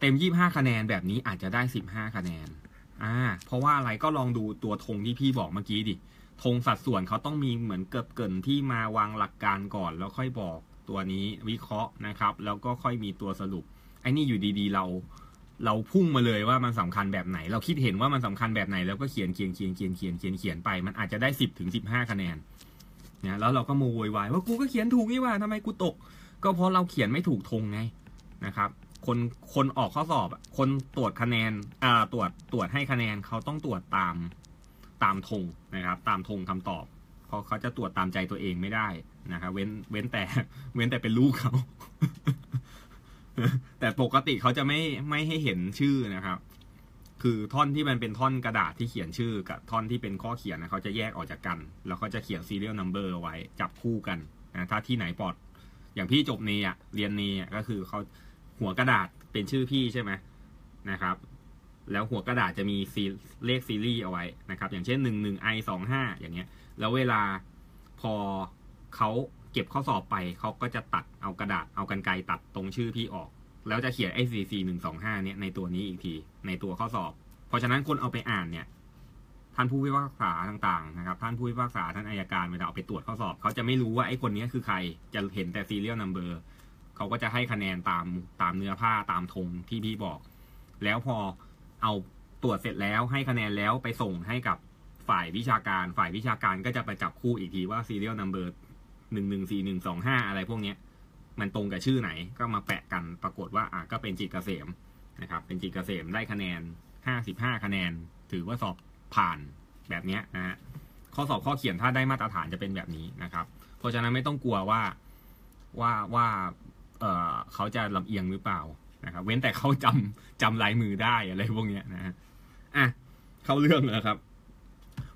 Speaker 1: เต็มยี่ห้าคะแนนแบบนี้อาจจะได้สิบห้าคะแนนอ่าเพราะว่าอะไรก็ลองดูตัวธงที่พี่บอกเมื่อกี้ดิธงสัดส่วนเขาต้องมีเหมือนเกิบเกินที่มาวางหลักการก่อนแล้วค่อยบอก ตัวนี้วิเคราะห์นะครับ แล้วก็ค่อยมีตัวสรุปไอ้นี่อยู่ดีๆ เราเราพุ่งมาเลยว่ามันสำคัญแบบไหน เราคิดเห็นว่ามันสำคัญแบบไหน แล้วก็เขียนเขียนเขียนเขียนเขียนเขียนเขียนไป มันอาจจะได้สิบถึงสิบห้าคะแนนเนี่ยแล้วเราก็โมโวยวายว่ากูก็เขียนถูกนี่ว่าทำไมกูตก ก็เพราะเราเขียนไม่ถูกธงไงนะครับ คนคนออกข้อสอบคนตรวจคะแนนอ่าตรวจตรวจให้คะแนนเขาต้องตรวจตามตามธงนะครับ ตามธงคำตอบเพราะเขาจะตรวจตามใจตัวเองไม่ได้ นะครับเว้นเว้นแต่เว้นแต่เป็นลูกเขา แต่ปกติเขาจะไม่ไม่ให้เห็นชื่อนะครับ คือท่อนที่มันเป็นท่อนกระดาษที่เขียนชื่อกับท่อนที่เป็นข้อเขียนนะเขาจะแยกออกจากกัน แล้วก็จะเขียน serial number ไว้จับคู่กันนะถ้าที่ไหนปลอด อย่างพี่จบเนีอะเรียนเนีอะก็คือเขาหัวกระดาษเป็นชื่อพี่ใช่ไหมนะครับ แล้วหัวกระดาษจะมีซีเลขซีรีส์เอาไว้นะครับ อย่างเช่นหนึ่งหนึ่งไอสองห้าอย่างเงี้ย แล้วเวลาพอ เขาเก็บข้อสอบไปเขาก็จะตัดเอากระดาษเอากันไกตัดตรงชื่อพี่ออก แล้วจะเขียนไอ้ซีซีหนึ่งสองห้าเนี่ยในตัวนี้อีกทีในตัวข้อสอบ เพราะฉะนั้นคนเอาไปอ่านเนี่ยท่านผู้พิพากษาต่างๆนะครับท่านผู้พิพากษาท่านอายการเวลาเอาไปตรวจข้อสอบเขาจะไม่รู้ว่าไอ้คนนี้คือใครจะเห็นแต่ serial number เขาก็จะให้คะแนนตามตามเนื้อผ้าตามธงที่พี่บอก แล้วพอเอาตรวจเสร็จแล้วให้คะแนนแล้วไปส่งให้กับฝ่ายวิชาการ ฝ่ายวิชาการก็จะไปจับคู่อีกทีว่า serial number หนึ่งหนึ่งสี่หนึ่งสองห้าอะไรพวกเนี้ย มันตรงกับชื่อไหนก็มาแปะกันปรากฏว่าอะก็เป็นจิตเกษมนะครับ เป็นจิตเกษมได้คะแนนห้าสิบห้าคะแนน ถือว่าสอบผ่านแบบเนี้ยนะฮะข้อสอบข้อเขียนถ้าได้มาตรฐานจะเป็นแบบนี้นะครับ เพราะฉะนั้นไม่ต้องกลัวว่าว่าว่าเออเขาจะลำเอียงหรือเปล่านะครับ เว้นแต่เขาจำจำลายมือได้อะไรพวกเนี้ยนะฮะอะเข้าเรื่องแล้วครับ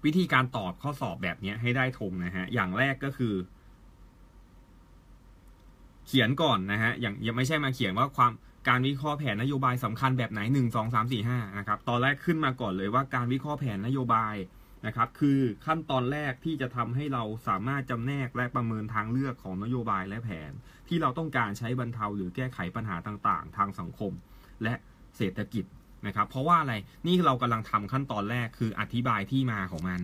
Speaker 1: วิธีการตอบข้อสอบแบบนี้ให้ได้ธงนะฮะอย่างแรกก็คือ เขียนก่อนนะฮะอย่างยังไม่ใช่มาเขียนว่าความการวิเคราะห์แผนนโยบายสำคัญแบบไหนหนึ่งสองสามสี่ห้านะครับตอนแรกขึ้นมาก่อนเลยว่าการวิเคราะห์แผนนโยบายนะครับคือขั้นตอนแรกที่จะทำให้เราสามารถจำแนกและประเมินทางเลือกของนโยบายและแผน ที่เราต้องการใช้บรรเทาหรือแก้ไขปัญหาต่างๆ ทางสังคม และเศรษฐกิจนะครับ เพราะว่าอะไรนี่เรากำลังทำขั้นตอนแรกคืออธิบายที่มาของมัน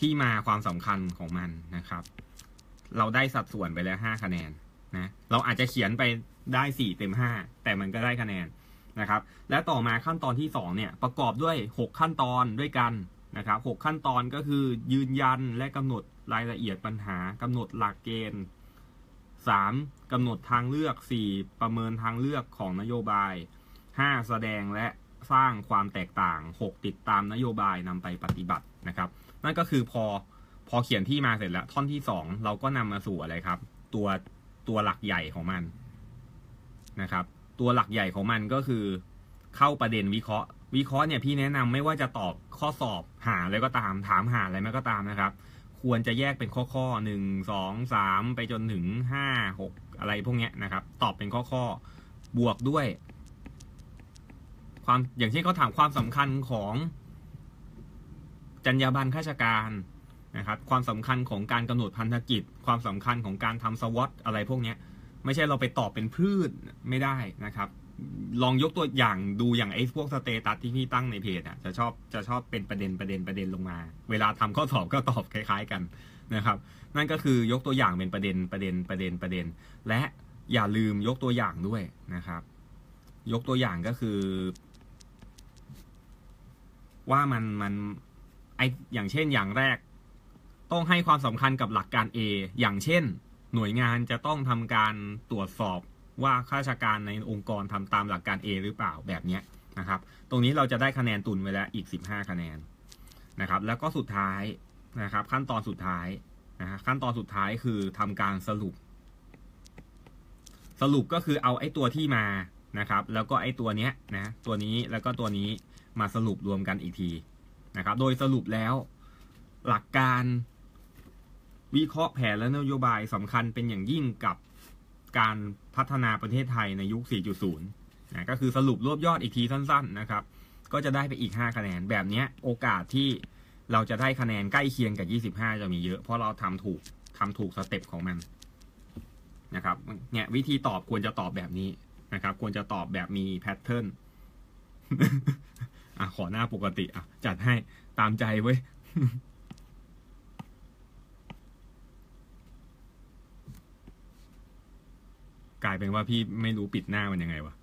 Speaker 1: ที่มาความสำคัญของมันนะครับ เราได้สัดส่วนไปแล้วห้าคะแนน นะ เราอาจจะเขียนไปได้สี่เต็มห้าแต่มันก็ได้คะแนนนะครับ และต่อมาขั้นตอนที่สองเนี่ยประกอบด้วยหกขั้นตอนด้วยกันนะครับหกขั้นตอนก็คือยืนยันและกำหนดรายละเอียดปัญหากำหนดหลักเกณฑ์สามกำหนดทางเลือกสี่ประเมินทางเลือกของนโยบายห้าแสดงและสร้างความแตกต่างหกติดตามนโยบายนำไปปฏิบัตินะครับ นั่นก็คือพอพอเขียนที่มาเสร็จแล้วท่อนที่สองเราก็นำมาสู่อะไรครับ ตัว ตัวหลักใหญ่ของมันนะครับ ตัวหลักใหญ่ของมันก็คือ เข้าประเด็นวิเคราะห์ วิเคราะห์เนี่ยพี่แนะนำไม่ว่าจะตอบข้อสอบหาอะไรก็ตามถามหาอะไรมาก็ตามนะครับ ควรจะแยกเป็นข้อข้อหนึ่งสองสามไปจนถึงห้าหกอะไรพวกเนี้ยนะครับ ตอบเป็นข้อข้อบวกด้วย ความอย่างเช่นเขาถามความสำคัญของจรรยาบรรณข้าราชการ นะครับความสำคัญของการกำหนดพันธกิจ ความสำคัญของการทำสวอตอะไรพวกนี้ไม่ใช่เราไปตอบเป็นพืชไม่ได้นะครับ ลองยกตัวอย่างดูอย่างไอ้พวกสเตตัสที่พี่ตั้งในเพจอะจะชอบจะชอบเป็นประเด็นประเด็นประเด็นลงมา เวลาทำข้อสอบก็ตอบคล้าย ๆกันนะครับ นั่นก็คือยกตัวอย่างเป็นประเด็นประเด็นประเด็นประเด็น และอย่าลืมยกตัวอย่างด้วยนะครับ ยกตัวอย่างก็คือ ว่ามันมันไออย่างเช่นอย่างแรก ต้องให้ความสำคัญกับหลักการ A อย่างเช่น หน่วยงานจะต้องทำการตรวจสอบว่าข้าราชการในองค์กรทำตามหลักการ A หรือเปล่าแบบนี้นะครับ ตรงนี้เราจะได้คะแนนตุนไว้แล้วอีก 15 คะแนนนะครับ แล้วก็สุดท้ายนะครับ ขั้นตอนสุดท้ายนะฮะขั้นตอนสุดท้ายคือทำการสรุป สรุปก็คือเอาไอ้ตัวที่มานะครับ แล้วก็ไอ้ตัวเนี้ยนะตัวนี้แล้วก็ตัวนี้มาสรุปรวมกันอีกทีนะครับ โดยสรุปแล้วหลักการ วิเคราะห์แผนและนโยบายสำคัญเป็นอย่างยิ่งกับการพัฒนาประเทศไทยในยุค 4.0 นะก็คือสรุปรวบยอดอีกทีสั้นๆนะครับ ก็จะได้ไปอีก 5 คะแนนแบบนี้โอกาสที่เราจะได้คะแนนใกล้เคียงกับ 25 จะมีเยอะ เพราะเราทำถูกทำถูกสเต็ปของมันนะครับเนี่ยวิธีตอบควรจะตอบแบบนี้นะครับ ควรจะตอบแบบมีแพทเทิร์นอะขอหน้าปกติอะจัดให้ตามใจเว้ย กลายเป็นว่าพี่ไม่รู้ปิดหน้ามันยังไงวะ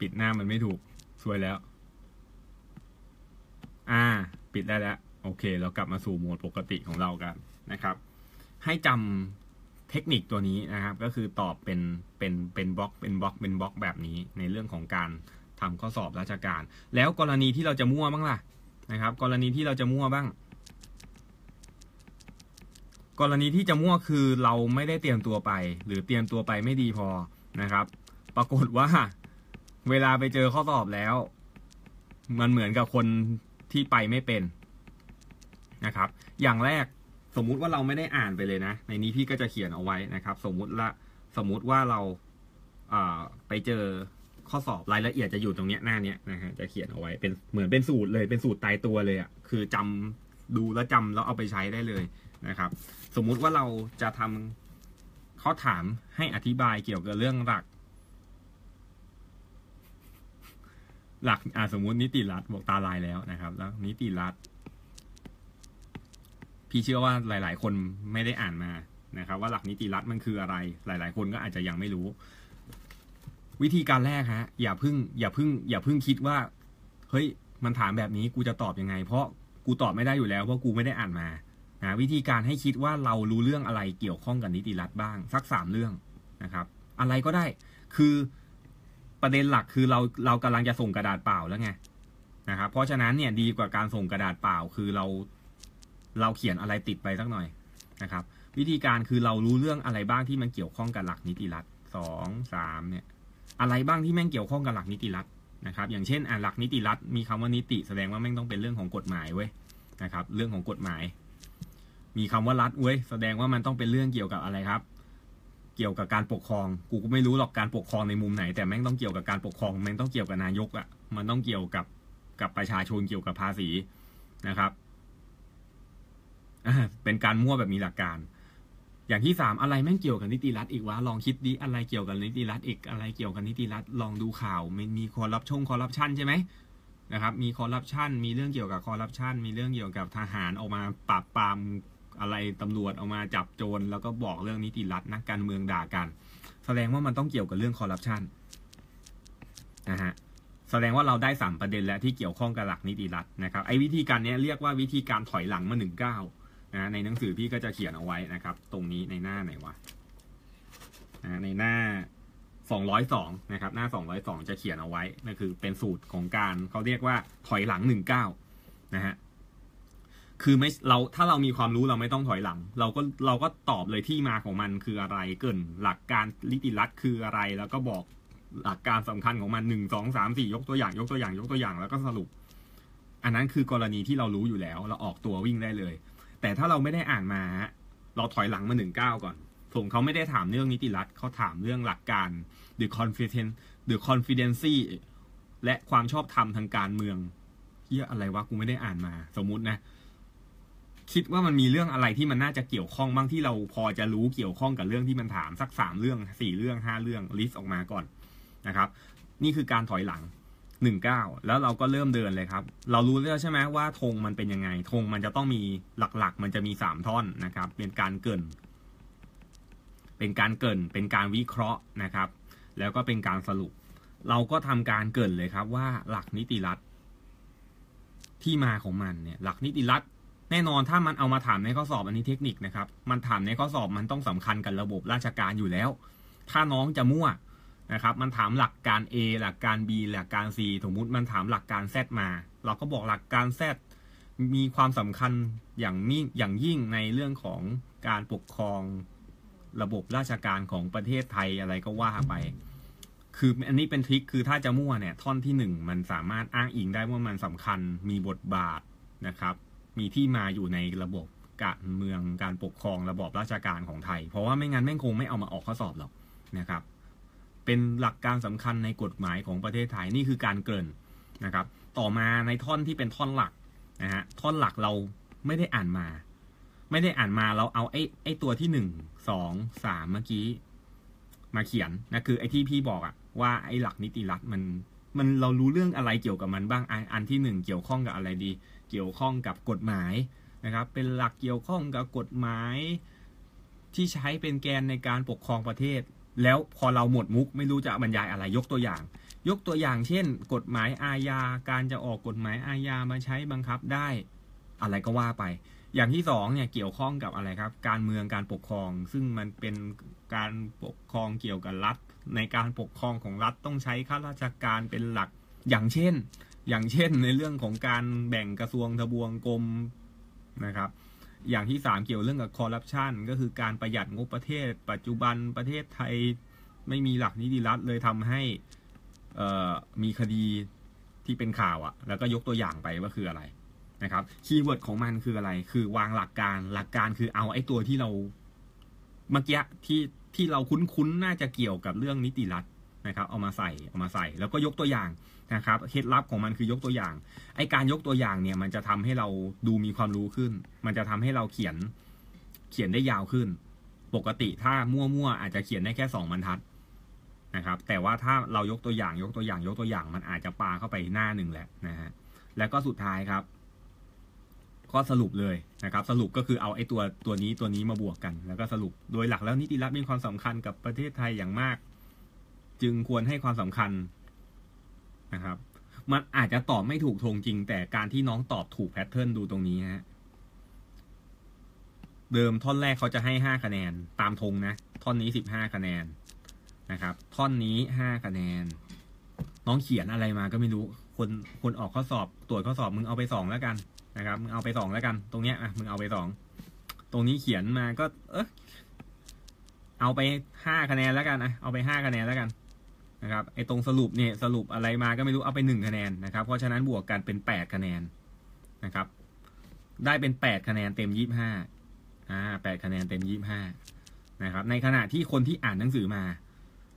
Speaker 1: ปิดหน้ามันไม่ถูกสวยแล้ว อ่า ปิดได้แล้ว โอเค เรากลับมาสู่โหมดปกติของเรากันนะครับ ให้จำเทคนิคตัวนี้นะครับ ก็คือตอบเป็นเป็นเป็นบล็อกเป็นบล็อกเป็นบล็อกแบบนี้ ในเรื่องของการทำข้อสอบราชการ แล้วกรณีที่เราจะมั่วบ้างล่ะนะครับ กรณีที่เราจะมั่วบ้าง กรณีที่จะมั่วคือเราไม่ได้เตรียมตัวไป หรือเตรียมตัวไปไม่ดีพอนะครับ ปรากฏว่า เวลาไปเจอข้อสอบแล้ว มันเหมือนกับคนที่ไปไม่เป็นนะครับ อย่างแรกสมมุติว่าเราไม่ได้อ่านไปเลยนะ ในนี้พี่ก็จะเขียนเอาไว้นะครับ สมมุติละสมมุติว่าเราอ่าไปเจอข้อสอบรายละเอียดจะอยู่ตรงเนี้ยหน้าเนี้ยนะฮะจะเขียนเอาไว้เป็นเหมือนเป็นสูตรเลยเป็นสูตรตายตัวเลยอะ่ะคือจำดูแล้วจำแล้วเอาไปใช้ได้เลย นะครับ สมมุติว่าเราจะทำข้อถามให้อธิบายเกี่ยวกับเรื่องหลัก หลักอ่าสมมุตินิติรัฐบอกตาลายแล้วนะครับ แล้วนิติรัฐพี่เชื่อว่าหลาย ๆ คนไม่ได้อ่านมานะครับ ว่าหลักนิติรัฐมันคืออะไร หลาย ๆ คนก็อาจจะยังไม่รู้ วิธีการแรกฮะอย่าพึ่ง อย่าพึ่ง อย่าพึ่งคิดว่า เฮ้ย มันถามแบบนี้กูจะตอบยังไง เพราะกูตอบไม่ได้อยู่แล้วเพราะกูไม่ได้อ่านมา นะวิธีการให้คิดว่าเรารู้เรื่องอะไรเกี่ยวข้องกับนิติรัฐบ้าง สักสามเรื่องนะครับ อะไรก็ได้คือประเด็นหลักคือเราเรากำลังจะส่งกระดาษเปล่าแล้วไงนะครับเพราะฉะนั้นเนี่ยดีกว่าการส่งกระดาษเปล่าคือเราเราเขียนอะไรติดไปสักหน่อยนะครับ วิธีการคือเรารู้เรื่องอะไรบ้างที่มันเกี่ยวข้องกับหลักนิติรัฐสองสามเนี่ย อะไรบ้างที่แม่งเกี่ยวข้องกับหลักนิติรัฐนะครับ อย่างเช่นอะหลักนิติรัฐมีคำว่านิติแสดงว่าแม่งต้องเป็นเรื่องของกฎหมายเว้ยนะครับ เรื่องของกฎหมาย มีคำว่ารัฐเว้ยแสดงว่ามันต้องเป็นเรื่องเกี่ยวกับอะไรครับ เกี่ยวกับการปกครอง กูก็ไม่รู้หรอกการปกครองในมุมไหน แต่แม่งต้องเกี่ยวกับการปกครองแม่งต้องเกี่ยวกับนายกอะ่ะ มันต้องเกี่ยวกับกับประชาชนเกี่ยวกับภาษีนะครับเป็นการมั่วแบบมีหลักการ อย่างที่สามอะไรแม่งเกี่ยวกับนิติรัฐอีกวะลองคิดดิอะไรเกี่ยวกับนิติรัฐอีกอะไรเกี่ยวกับนิติรัฐลองดูข่าวมันมีคอร์รัปชงคอร์รัปชันใช่ไหมนะครับ มีคอร์รัปชันมีเรื่องเกี่ยวกับคอร์รัปชันมีเรื่องเกี่ยวกับทหารออกมาปราบปราม อะไรตำรวจออกมาจับโจรแล้วก็บอกเรื่องนิติรัฐนักการเมืองด่ากัน แสดงว่ามันต้องเกี่ยวกับเรื่องคอร์รัปชันนะฮะแสดงว่าเราได้สามประเด็นแล้วที่เกี่ยวข้องกับหลักนิติรัฐนะครับไอ้วิธีการนี้เรียกว่าวิธีการถอยหลังมาหนึ่งเก้านะในหนังสือพี่ก็จะเขียนเอาไว้นะครับ ตรงนี้ในหน้าไหนวะนะในหน้า 202 นะครับ หน้า 202 จะเขียนเอาไว้นั่นคือเป็นสูตรของการเขาเรียกว่าถอยหลัง 19 นะฮะ คือไม่เราถ้าเรามีความรู้เราไม่ต้องถอยหลัง เราก็เราก็ตอบเลยที่มาของมันคืออะไรเกินหลักการลิติรัฐคืออะไร แล้วก็บอกหลักการสำคัญของมันหนึ่งสองสามสี่ยกตัวอย่างยกตัวอย่างยกตัวอย่างแล้วก็สรุป อันนั้นคือกรณีที่เรารู้อยู่แล้ว เราออกตัววิ่งได้เลย แต่ถ้าเราไม่ได้อ่านมาฮะเราถอยหลังมาหนึ่งเก้าก่อนส่งเขาไม่ได้ถามเรื่องนิติรัฐเขาถามเรื่องหลักการ the confidence the confidency และความชอบธรรมทางการเมืองเฮียอะไรวะกูไม่ได้อ่านมา สมมุตินะ คิดว่ามันมีเรื่องอะไรที่มันน่าจะเกี่ยวข้องบ้างที่เราพอจะรู้เกี่ยวข้องกับเรื่องที่มันถามสักสามเรื่องสี่เรื่องห้าเรื่องลิสต์ออกมาก่อนนะครับ นี่คือการถอยหลังหนึ่งเก้าแล้วเราก็เริ่มเดินเลยครับ เรารู้แล้วใช่ไหมว่าธงมันเป็นยังไงธงมันจะต้องมีหลักๆ มันจะมีสามท่อนนะครับ เป็นการเกินเป็นการเกินเป็นการวิเคราะห์นะครับ แล้วก็เป็นการสรุป เราก็ทำการเกินเลยครับว่าหลักนิติรัฐที่มาของมันเนี่ย หลักนิติรัฐ แน่นอนถ้ามันเอามาถามในข้อสอบอันนี้เทคนิคนะครับ มันถามในข้อสอบมันต้องสำคัญกับระบบราชการอยู่แล้ว ถ้าน้องจะมั่วนะครับ มันถามหลักการ A หลักการ B หลักการ C สมมุติมันถามหลักการ Z มา เราก็บอกหลักการ Z มีความสำคัญอย่างมิ่งอย่างยิ่งในเรื่องของการปกครองระบบราชการของประเทศไทยอะไรก็ว่าไป คืออันนี้เป็นทริค คือถ้าจะมั่วเนี่ย ท่อนที่หนึ่งมันสามารถอ้างอิงได้ว่ามันสำคัญ มีบทบาทนะครับ มีที่มาอยู่ในระบบการเมืองการปกครองระบอบราชการของไทย เพราะว่าไม่งั้นแม่งคงไม่เอามาออกข้อสอบหรอกนะครับ เป็นหลักการสำคัญในกฎหมายของประเทศไทยนี่คือการเกริ่นนะครับ ต่อมาในท่อนที่เป็นท่อนหลักนะฮะท่อนหลักเราไม่ได้อ่านมา ไม่ได้อ่านมาเราเอาไอ้ไอ้ตัวที่หนึ่งสองสามเมื่อกี้มาเขียนนะคือไอ้ที่พี่บอกอะว่าไอ้หลักนิติรัฐมันมันเรารู้เรื่องอะไรเกี่ยวกับมันบ้างอันอันที่หนึ่งเกี่ยวข้องกับอะไรดี เกี่ยวข้องกับกฎหมายนะครับ เป็นหลักเกี่ยวข้องกับกฎหมาย ที่ใช้เป็นแกนในการปกครองประเทศ แล้วพอเราหมดมุกไม่รู้จะบรรยายอะไรยกตัวอย่าง ยกตัวอย่างเช่น กฎหมายอาญาการจะออกกฎหมายอาญามาใช้บังคับได้ อะไรก็ว่าไป อย่างที่สองเนี่ยเกี่ยวข้องกับอะไรครับ การเมืองการปกครอง ซึ่งมันเป็นการปกครองเกี่ยวกับรัฐ ในการปกครองของรัฐต้องใช้ข้าราชการเป็นหลักอย่างเช่น อย่างเช่นในเรื่องของการแบ่งกระทรวงทบวงกรมนะครับ อย่างที่สามเกี่ยวเรื่องกับคอร์รัปชันก็คือการประหยัดงบประเทศ ปัจจุบันประเทศไทยไม่มีหลักนิติรัฐเลยทำให้มีคดีที่เป็นข่าวอะแล้วก็ยกตัวอย่างไปว่าคืออะไรนะครับ keyword ของมันคืออะไร คือวางหลักการหลักการคือเอาไอ้ตัวที่เราเมื่อกี้ที่ที่เราคุ้นๆน่าจะเกี่ยวกับเรื่องนิติรัฐนะครับ เอามาใส่เอามาใส่ แล้วก็ยกตัวอย่าง นะครับเคล็ดลับของมันคือยกตัวอย่าง ไอการยกตัวอย่างเนี่ยมันจะทำให้เราดูมีความรู้ขึ้น มันจะทำให้เราเขียนเขียนได้ยาวขึ้น ปกติถ้ามั่วๆอาจจะเขียนได้แค่สองบรรทัดนะครับ แต่ว่าถ้าเรายกตัวอย่างยกตัวอย่างยกตัวอย่างมันอาจจะปาเข้าไปหน้าหนึ่งแหละนะฮะแล้วก็สุดท้ายครับ ก็สรุปเลยนะครับ สรุปก็คือเอาไอ้ตัวตัวนี้ตัวนี้มาบวกกัน แล้วก็สรุปโดยหลักแล้วนิติรัฐมีความสำคัญกับประเทศไทยอย่างมาก จึงควรให้ความสำคัญ นะครับ มันอาจจะตอบไม่ถูกทงจริง แต่การที่น้องตอบถูกแพทเทิร์นดูตรงนี้ฮะเดิมท่อนแรกเขาจะให้ห้าคะแนนตามธงนะ ท่อนนี้สิบห้าคะแนนนะครับ ท่อนนี้ห้าคะแนน น้องเขียนอะไรมาก็ไม่รู้ คนคนออกข้อสอบตรวจข้อสอบมึงเอาไปสองแล้วกันนะครับมึงเอาไปสองแล้วกัน ตรงเนี้ยอะมึงเอาไปสองตรงนี้เขียนมาก็ เออเอาไปห้าคะแนนแล้วกันนะเอาไปห้าคะแนนแล้วกัน นะครับไอตรงสรุปเนี่ยสรุปอะไรมาก็ไม่รู้เอาไปหนึ่งคะแนนนะครับ เพราะฉะนั้นบวกกันเป็นแปดคะแนนนะครับ ได้เป็นแปดคะแนนเต็มยี่ห้าอ่าแปดคะแนนเต็มยี่ห้านะครับในขณะที่คนที่อ่านหนังสือมา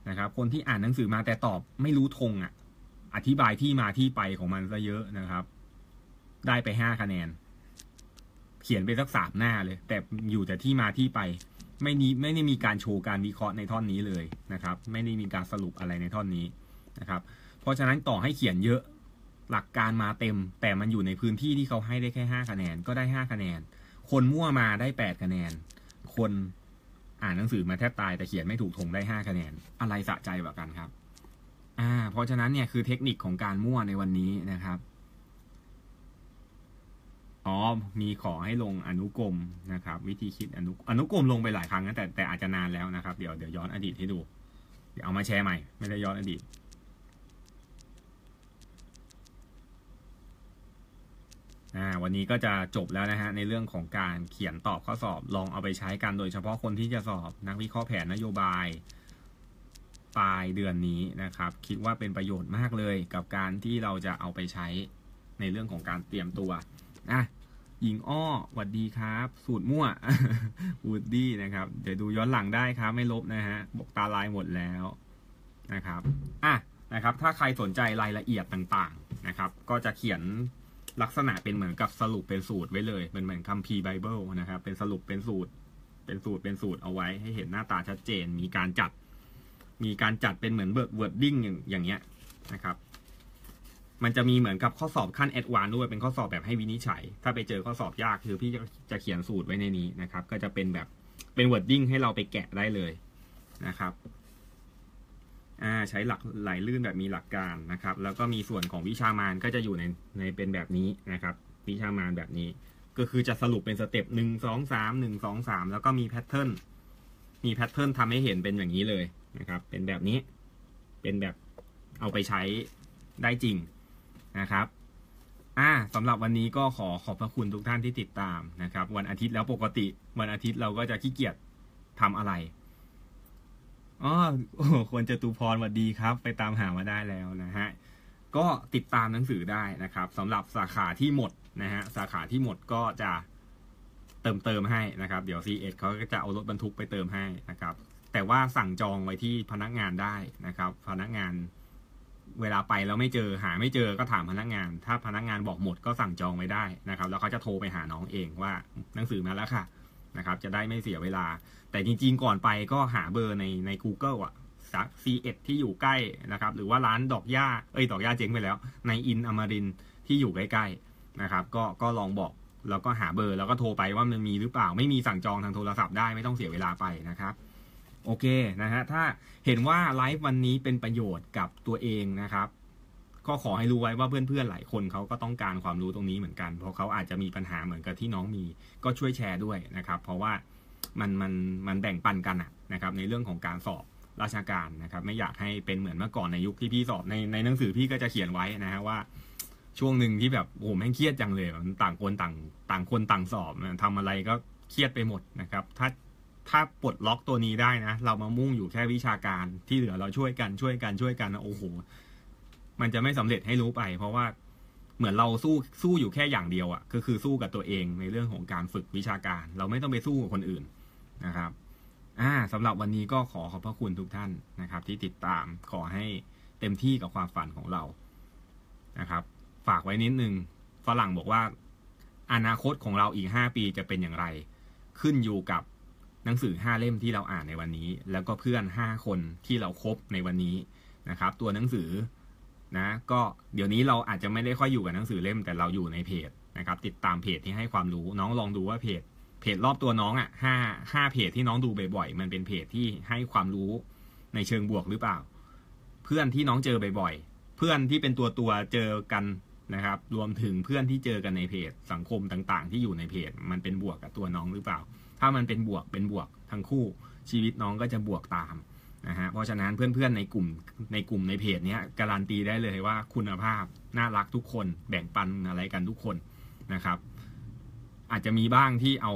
Speaker 1: นะครับ คนที่อ่านหนังสือมาแต่ตอบไม่รู้ธงอะ อธิบายที่มาที่ไปของมันซะเยอะนะครับ ได้ไปห้าคะแนน เขียนไปสักสามหน้าเลย แต่อยู่แต่ที่มาที่ไป ไม่นี้ไม่ได้มีการโชว์การวิเคราะห์ในท่อนนี้เลยนะครับ ไม่ได้มีการสรุปอะไรในท่อนนี้นะครับ เพราะฉะนั้นต่อให้เขียนเยอะหลักการมาเต็ม แต่มันอยู่ในพื้นที่ที่เขาให้ได้แค่ห้าคะแนนก็ได้ห้าคะแนน คนมั่วมาได้แปดคะแนน คนอ่านหนังสือมาแทบตายแต่เขียนไม่ถูกทงได้ห้าคะแนน อะไรสะใจกว่ากันครับ อ่า เพราะฉะนั้นเนี่ยคือเทคนิคของการมั่วในวันนี้นะครับ อ๋อมีขอให้ลงอนุกรมนะครับ วิธีคิดอนุอนุกรมลงไปหลายครั้งนะแต่แต่อาจจะนานแล้วนะครับ เดี๋ยวเดี๋ยวย้อนอดีตให้ดู เดี๋ยวเอามาแชร์ใหม่ ไม่ได้ย้อนอดีตอ่าวันนี้ก็จะจบแล้วนะฮะในเรื่องของการเขียนตอบข้อสอบลองเอาไปใช้กัน โดยเฉพาะคนที่จะสอบนักวิเคราะห์แผนนโยบายปลายเดือนนี้นะครับ คิดว่าเป็นประโยชน์มากเลยกับการที่เราจะเอาไปใช้ในเรื่องของการเตรียมตัว อะหญิงอ้อหวัดดีครับ สูตรมั่ววูดดี้นะครับ เดี๋ยวดูย้อนหลังได้ครับ ไม่ลบนะฮะบอกตาลายหมดแล้วนะครับอะนะครับ ถ้าใครสนใจรายละเอียดต่างๆนะครับ ก็จะเขียนลักษณะเป็นเหมือนกับสรุปเป็นสูตรไว้เลยเป็นเหมือนคัมภีร์ไบเบิลนะครับ เป็นสรุปเป็นสูตร เป็นสูตรเป็นสูตรเอาไว้ให้เห็นหน้าตาชัดเจน มีการจัด มีการจัดเป็นเหมือน word wording อย่างอย่างเงี้ยนะครับ มันจะมีเหมือนกับข้อสอบขั้น advance ด้วยเป็นข้อสอบแบบให้วินิจฉัย ถ้าไปเจอข้อสอบยากคือพี่จะเขียนสูตรไว้ในนี้นะครับ ก็จะเป็นแบบเป็น wording ให้เราไปแกะได้เลยนะครับใช้หลักไหลลื่นแบบมีหลักการนะครับ แล้วก็มีส่วนของวิชามารก็จะอยู่ในในเป็นแบบนี้นะครับ วิชามารแบบนี้ ก็คือจะสรุปเป็น step หนึ่งสองสามหนึ่งสองสามแล้วก็มี pattern มี pattern ทำให้เห็นเป็นอย่างนี้เลยนะครับ เป็นแบบนี้เป็นแบบเอาไปใช้ได้จริง นะครับอ่าสำหรับวันนี้ก็ขอขอบพระคุณทุกท่านที่ติดตามนะครับ วันอาทิตย์แล้วปกติ วันอาทิตย์เราก็จะขี้เกียจทำอะไรอ๋อควรจะตูพรสวัสดีครับ ไปตามหามาได้แล้วนะฮะก็ติดตามหนังสือได้นะครับสำหรับสาขาที่หมดนะฮะสาขาที่หมดก็จะเติมเติมให้นะครับ เดี๋ยว c ีเเขาก็จะเอารถบรรทุกไปเติมให้นะครับ แต่ว่าสั่งจองไว้ที่พนักงานได้นะครับ พนักงาน เวลาไปแล้วไม่เจอหาไม่เจอก็ถามพนักงาน ถ้าพนักงานบอกหมดก็สั่งจองไว้ได้นะครับ แล้วเขาจะโทรไปหาน้องเองว่าหนังสือมาแล้วค่ะนะครับ จะได้ไม่เสียเวลา แต่จริงๆ ก่อนไปก็หาเบอร์ในใน Google อะสา C1 ที่อยู่ใกล้นะครับ หรือว่าร้านดอกหญ้าเอ้ยดอกหญ้าเจ๊งไปแล้ว ในอินอมรินที่อยู่ใกล้ๆนะครับ ก็ก็ลองบอกแล้วก็หาเบอร์แล้วก็โทรไปว่ามันมีหรือเปล่าไม่มีสั่งจองทางโทรศัพท์ได้ไม่ต้องเสียเวลาไปนะครับ โอเคนะฮะถ้าเห็นว่าไลฟ์วันนี้เป็นประโยชน์กับตัวเองนะครับ ก็ขอให้รู้ไว้ว่าเพื่อนๆหลายคนเขาก็ต้องการความรู้ตรงนี้เหมือนกัน เพราะเขาอาจจะมีปัญหาเหมือนกับที่น้องมีก็ช่วยแชร์ด้วยนะครับ เพราะว่ามันมันมันแบ่งปันกันอะนะครับในเรื่องของการสอบราชการนะครับ ไม่อยากให้เป็นเหมือนเมื่อก่อนในยุคที่พี่สอบในในหนังสือพี่ก็จะเขียนไว้นะฮะว่าช่วงหนึ่งที่แบบโอ้โหแม่งเครียดจังเลยต่างคนต่างต่างคนต่างสอบนะทำอะไรก็เครียดไปหมดนะครับ ถ้า ถ้าปลดล็อกตัวนี้ได้นะ เรามามุ่งอยู่แค่วิชาการที่เหลือเราช่วยกันช่วยกันช่วยกันนะโอ้โห มันจะไม่สำเร็จให้รู้ไป เพราะว่าเหมือนเราสู้สู้อยู่แค่อย่างเดียวอะ่ะก็คือสู้กับตัวเองในเรื่องของการฝึกวิชาการ เราไม่ต้องไปสู้กับคนอื่นนะครับ อ่าสำหรับวันนี้ก็ขอขอบพระคุณทุกท่านนะครับ ที่ติดตามขอให้เต็มที่กับความฝันของเรานะครับ ฝากไว้นิดนึงฝรั่งบอกว่า อนาคตของเราอีกห้าปีจะเป็นอย่างไร ขึ้นอยู่กับ หนังสือห้าเล่มที่เราอ่านในวันนี้ แล้วก็เพื่อนห้าคนที่เราครบในวันนี้นะครับ ตัวหนังสือนะก็เดี๋ยวนี้เราอาจจะไม่ได้ค่อยอยู่กับหนังสือเล่มแต่เราอยู่ในเพจนะครับ ติดตามเพจที่ให้ความรู้น้องลองดูว่าเพจ เพจรอบตัวน้องอะห้าห้าเพจที่น้องดูบ่อยๆมันเป็นเพจที่ให้ความรู้ในเชิงบวกหรือเปล่า เพื่อนที่น้องเจอบ่อยๆเพื่อนที่เป็นตัวตัวเจอกันนะครับ รวมถึงเพื่อนที่เจอกันในเพจสังคมต่างๆ ที่อยู่ในเพจ มันเป็นบวกกับตัวน้องหรือเปล่า ถ้ามันเป็นบวกเป็นบวกทั้งคู่ชีวิตน้องก็จะบวกตามนะฮะเพราะฉะนั้นเพื่อนๆในกลุ่มในกลุ่มในเพจนี้การันตีได้เลยว่าคุณภาพน่ารักทุกคนแบ่งปันอะไรกันทุกคนนะครับ อาจจะมีบ้างที่เอา